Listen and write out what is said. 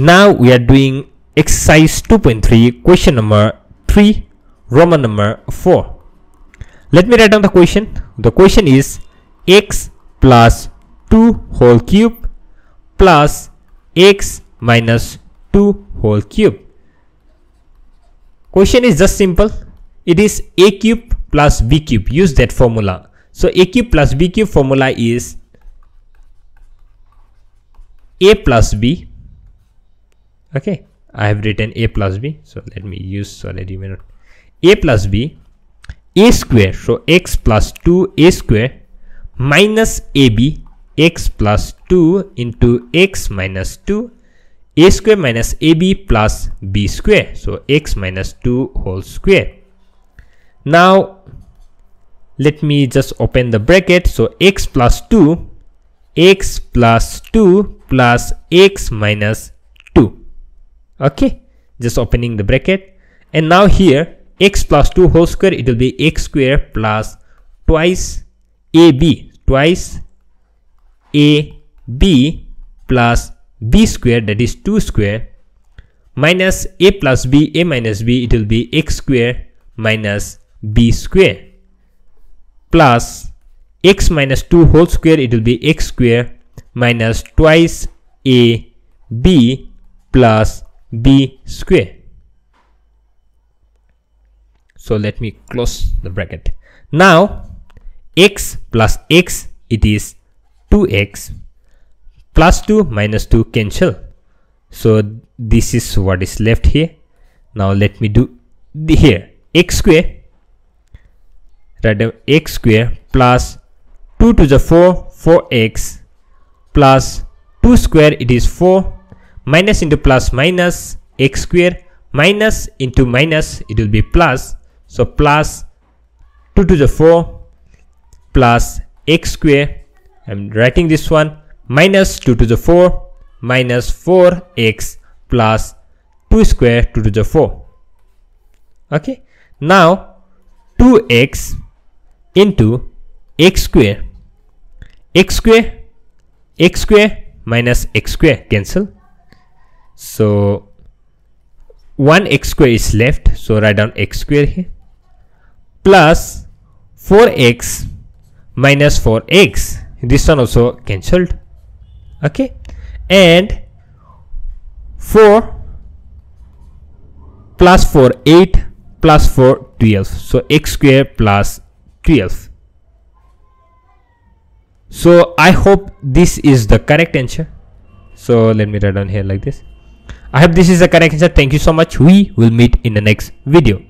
Now we are doing exercise 2.3 question number 3 Roman number 4. Let me write down the question. The question is x plus 2 whole cube plus x minus 2 whole cube. Question is just simple. It is a cube plus b cube. Use that formula. So a cube plus b cube formula is a plus b. Okay, I have written a plus b. So let me use so that a plus b a square so x plus 2 a square minus ab x plus 2 into x minus 2 a square minus ab plus b square so x minus 2 whole square now let me just open the bracket so x plus 2 x plus 2 plus x minus 2 okay just opening the bracket. And now here x plus 2 whole square it will be x square plus twice ab twice ab plus b square that is 2 square minus a plus b a minus b it will be x square minus b square plus x minus 2 whole square it will be x square minus twice a b plus b square. So let me close the bracket. Now x plus x it is 2x plus 2 minus 2 cancel. So this is what is left here. Now let me do the here. X square write x square plus 2 to the 4 4x plus 2 square it is 4 minus into plus minus x square minus into minus it will be plus so plus 2 to the 4 plus x square. I'm writing this one minus 2 to the 4 minus 4x plus 2 square 2 to the 4. Okay. Now 2x into x square. x square x square minus x square cancel. So 1 x square is left. So write down x square here. Plus 4x minus 4x this one also cancelled. Okay. And 4 plus 4 8 plus 4 12 so x square plus 12 so i hope this is the correct answer. So let me write down here like this i hope this is the correct answer. Thank you so much. We will meet in the next video